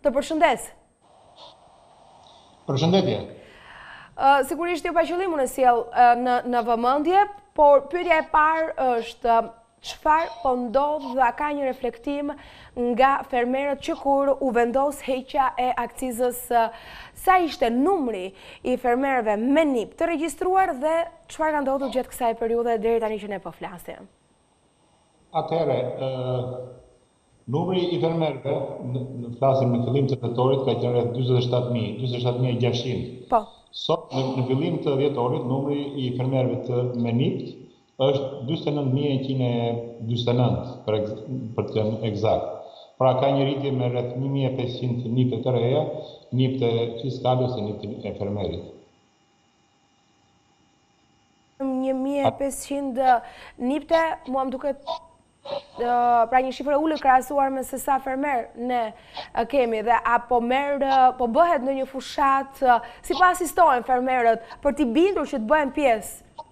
Të përshëndes. Përshëndetje. Sigurisht jo pa qëllim unë e sjell në vëmendje, por pyetja e parë është çfarë po ndodh dhe a ka një reflektim nga fermerët që kur u vendos heqja e akcizës sa ishte numri i fermerëve me nip të regjistruar dhe çfarë ka ndodhur gjatë kësaj periudhe deri tani që ne po flasim. Atëherë, Numri i fermerëve, ne flasim në fillim të tetorit, ka qenë rreth dyzet e shtatë mijë, dyzet e shtatë mijë e gjashtëqind. Po. Sot, në fillim të dhjetorit, numri i fermerëve me nipt është dyzet e nëntë mijë e njëqind e dyzet e nëntë, për për të qenë ekzakt. Pra, ka një rritje me rreth një mijë e pesëqind nipte të reja, nipti fiskal ose nipti i fermerit. një mijë e pesëqind nipte, mua më duket pra një shifër e ulët krahasuar me sesa fermerë ne kemi dhe a po merr, po bëhet ndonjë fushatë, si po asistohen fermerët për t'i bindur që të bëhen pjesë,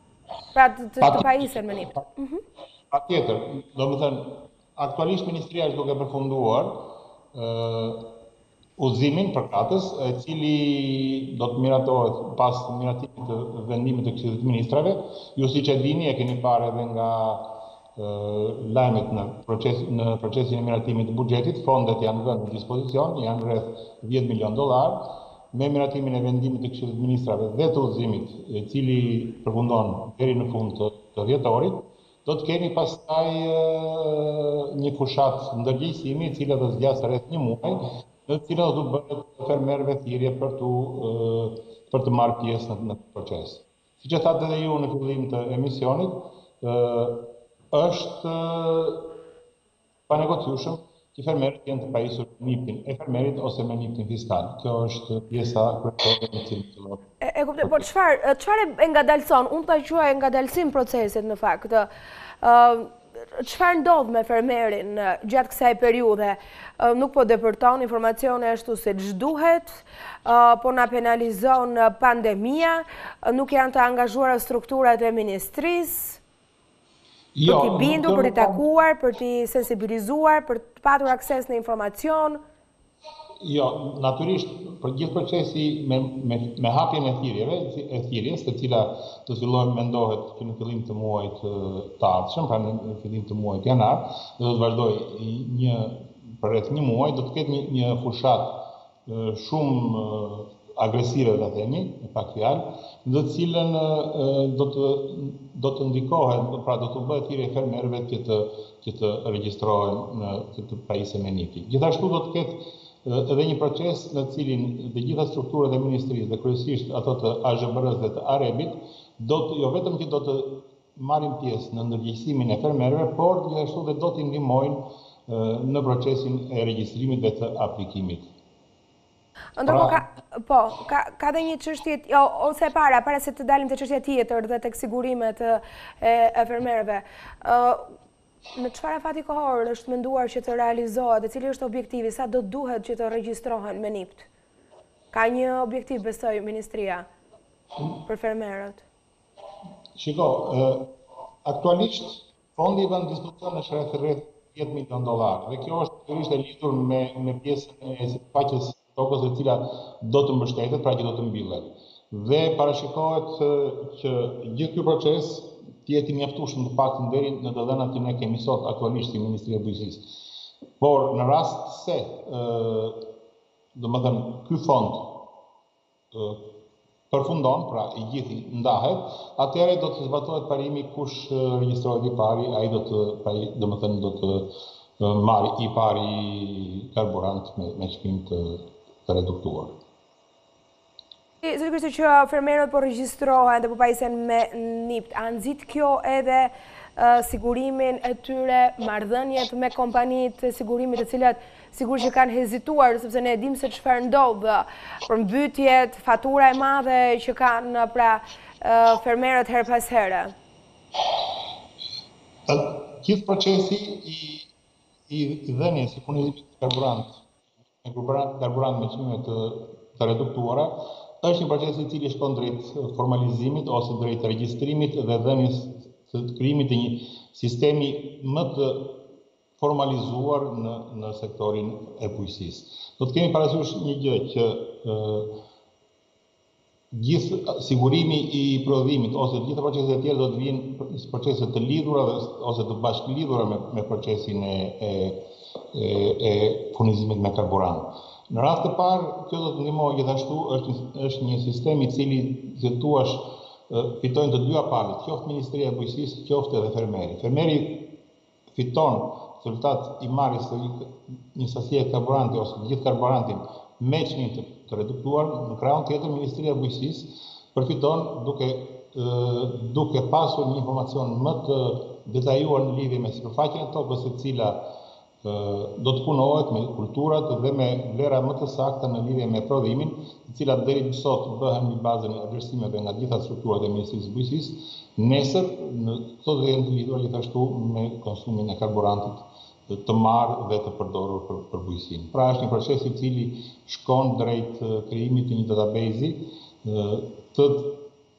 pra të të pajisen me nipt. Mhm. Patjetër, domethënë, Aktualisht ministria është duke përfunduar udhëzimin përkatës, i cili do të miratohet pas miratimit të vendimit të Këshillit të Ministrave. Ju siç e dini, e keni parë edhe nga lajmet në proces në procesin e miratimit të buxhetit, fondet janë vënë në dispozicion, janë rreth dhjetë milionë dollarë. Me miratimin e vendimit të Këshillit të Ministrave dhe të udhëzimit, i cili përfundon deri në fund të dhjetorit, Do të kemi pastaj një fushatë ndërgjegjësimi e cila do të zgjasë rreth një muaj, në të cilën do t'u bëhet fermerëve thirrje për t'u për të marrë pjesë në proces. Siç e thatë edhe ju në fillim të emisionit, është Panegociueshëm që fermerët të jenë të pajisur me NIPT-in e fermerit ose me NIPT-in fiskal. Kjo është pjesa kryesore me të cilën zhvillohet procesi. E kuptoj, por çfarë, çfarë e ngadalëson, unë do ta quaja ngadalësim procesi në fakt, çfarë ndodh me fermerin gjatë kësaj periudhe, nuk po depërton informacioni ashtu siç duhet, po na penalizon pandemia, nuk janë të angazhuara strukturat e ministrisë? Për t'i bindur, për t'i takuar, për t'i sensibilizuar, për të patur akses në informacion? Jo, natyrisht, i gjithë procesi me hapjen e thirrjeve, e thirrjes, e cila do të fillojë mendohet që në fillim të muajit të ardhshëm, pra në fillim të muajit janar, dhe do të vazhdojë një për rreth një muaj, do të ketë një fushatë shumë agresive, ta themi me pak fjalë, në të cilën do të do të ndikohen, pra do t'u bëhet thirrje fermerëve që të që të regjistrohen në që të pajisen me NIPT-in. Gjithashtu do të ketë edhe një proces në të cilin të gjitha strukturat e ministrisë dhe kryesisht ato të AZHBR-së dhe të AREB-it do të jo vetëm që do të marrin pjesë në ndërgjegjësimin e fermerëve, por gjithashtu dhe do t'i ndihmojnë në procesin e regjistrimit dhe të aplikimit. Ndërkohë ka, po, ka ka dhe një çështje ose jo, para, para se të dalim te çështja tjetër dhe tek sigurimet e fermerëve. Në çfarë afati kohor është menduar që të realizohet dhe cili është objektivi, sa do duhet që të regjistrohen me NIPT? Ka një objektiv besoj ministria për fermerët. Shiko, aktualisht fondi i vënë në dispozicion është rreth rreth 10 milionë dollarë dhe kjo është sigurisht e lidhur me me pjesën e sipërfaqes së tokës e cila do të mbështetet, pra që do të mbillet. Dhe parashikohet që gjithë ky proces të jetë i mjaftueshëm të paktën deri në të dhënat që ne kemi sot aktualisht si Ministria e Bujqësisë. Por në rast se, domethënë, ky fond përfundon, pra i gjithi ndahet, atëherë do të zbatohet parimi kush regjistrohet i pari, ai do të, pra, domethënë, do të marrë i pari karburant me, me çmim të, të reduktuar. Zoti Kristo, që fermerët po regjistrohen dhe po pajisen me NIPT, a nxit kjo edhe sigurimin e tyre, marrëdhëniet me kompanitë e sigurimit, të cilat sigurt që kanë hezituar, sepse ne e dimë se çfarë ndodh, përmbytjet, fatura e madhe që kanë pra fermerët herë pas here. Gjithë procesi i i dhënies së furnizimit me karburant, me karburant me çmime të të reduktuara, është një proces i cili shkon drejt formalizimit ose drejt regjistrimit dhe dhënies, të krijimit të një sistemi më të formalizuar në në sektorin e bujqësisë. Do të kemi parasysh një gjë që ë gjithë sigurimi i prodhimit ose të gjitha proceset e tjera do të vijnë procese të lidhura dhe ose të bashkëlidhura me me procesin e e e furnizimit me karburant. Në radhë të parë, kjo do të ndihmojë gjithashtu është një është një sistem i cili si të thuash fitojnë të dyja palët, qoftë Ministria e Bujqësisë, qoftë edhe fermeri. Fermeri fiton rezultat i marrjes së një sasie karburanti ose të gjithë karburantin me çmim të reduktuar, në krahun tjetër Ministria e Bujqësisë përfiton duke duke pasur një informacion më të detajuar në lidhje me sipërfaqen e tokës e cila do të punohet me kulturat dhe me vlera më të sakta në lidhje me prodhimin, të cilat deri më sot bëhen mbi bazën e vlerësimeve nga të gjitha strukturat e Ministrisë së Bujqësisë, nesër këto do të jenë të lidhura gjithashtu me konsumin e karburantit të marrë dhe të përdorur për bujqësinë. Pra është një proces i cili shkon drejt krijimit të një database-i të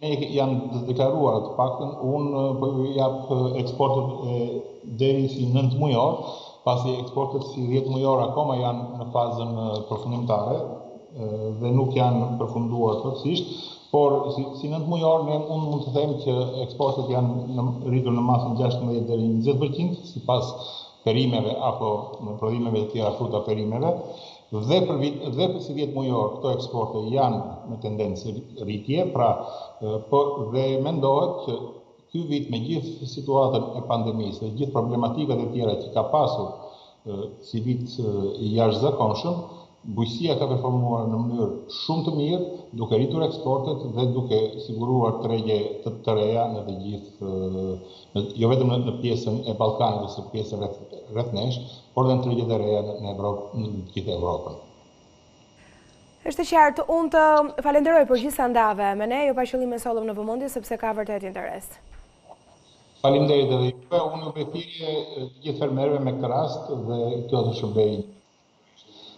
Ne janë të deklaruar, të paktën unë po jap eksportet e deri si nëntë mujor, pasi eksportet si dhjetë mujor akoma janë në fazën përfundimtare dhe nuk janë përfunduar plotësisht, por si, si nëntë mujor ne unë mund të them që eksportet janë në, rritur në masën 16 deri 20% sipas perimeve apo në prodhimeve të tjera fruta perimeve. Dhe për vit, dhe për si dhjetë mujor këto eksporte janë me tendencë rritje, pra po dhe mendohet që ky vit me gjithë situatën e pandemisë dhe gjithë problematikat e tjera që ka pasur si vit i jashtëzakonshëm, bujqësia ka performuar në mënyrë shumë të mirë, duke rritur eksportet dhe duke siguruar tregje të reja në të gjithë jo vetëm në pjesën e Ballkanit ose në pjesën rreth nesh, por edhe në tregjet e reja në Evropë, në të gjithë Evropën. Është e qartë. Unë të falenderoj për gjithë sa ndave me ne, jo pa qëllim e sollëm në vëmendje sepse ka vërtet interes. Faleminderit edhe juve. Unë ju bëj thirrje të gjithë fermerëve me këtë rast dhe kjo të shërbejë.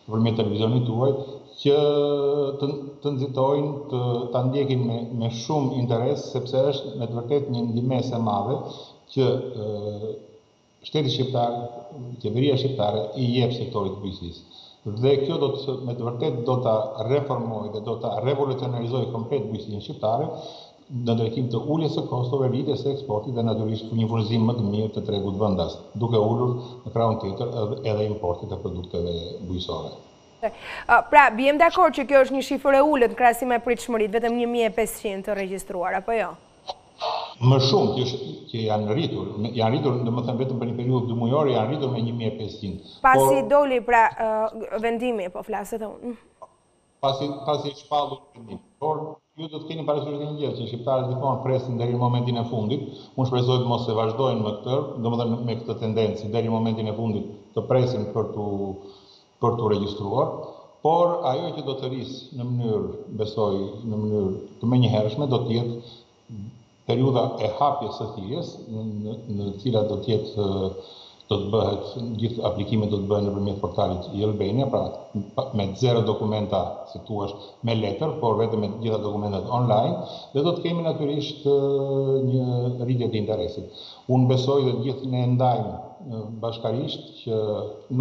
Përmes televizionit tuaj që të nxitojnë të ta ndjekin me me shumë interes sepse është me të vërtetë një ndihmesë e madhe që shteti shqiptar, qeveria shqiptare i jep sektorit të bujqësisë. Dhe kjo do të me të vërtetë do ta reformojë dhe do ta revolucionarizojë komplet bujqësinë shqiptare në drejtim të uljes së kostove, rritjes së eksportit dhe natyrisht një furnizim më të mirë të tregut vendas, duke ulur, në krahun tjetër, edhe importet e produkteve bujqësore. Pra, biem dakord që kjo është një shifër e ulët në krahasim me pritshmëritë, vetëm një mijë e pesëqind të regjistruara, apo jo? Më shumë që është që janë rritur, janë rritur, domethënë vetëm për një periudhë dymujore janë rritur me një mijë e pesëqind, por. Pasi doli, pra, vendimi, po flas edhe unë. pasi pasi është shpallur vendimi. Por ju do të keni parasysh edhe një gjë, që shqiptarët gjithmonë presin deri në momentin e fundit. Unë shpresoj të mos e vazhdojnë më këtë, domethënë me këtë tendencë deri në momentin e fundit të presin për t'u për t'u regjistruar. Por ajo që do të rrisë në mënyrë, besoj, në mënyrë të menjëhershme do të jetë Periudha e hapjes së thirrjes në të cilat do të jetë do të bëhet gjithë aplikimet do të bëhen nëpërmjet portalit e-Albania, pra me zero dokumenta si të thuash me letër, por vetëm me të gjitha dokumentat online dhe do të kemi natyrisht një rritje të interesit. Unë besoj dhe të gjithë ne ndajmë bashkarisht që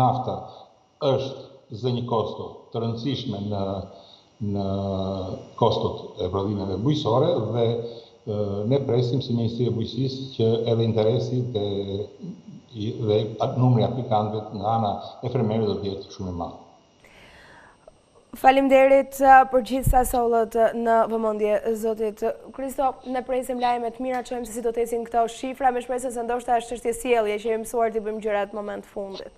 nafta është zë një kosto të rëndësishme në në kostot e prodhimeve bujqësore dhe ne presim si Ministri e Bujqësisë që edhe interesi dhe dhe numri i aplikantëve nga ana e fermerëve do të jetë shumë i madh. Faleminderit për gjithë sa sollët në vëmendje zoti Kristo. Ne presim lajme të mira, të shohim se si do të ecin këto shifra, me shpresën se ndoshta është çështje sjellje që jemi mësuar t'i bëjmë gjërat në moment të fundit.